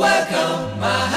Welcome, my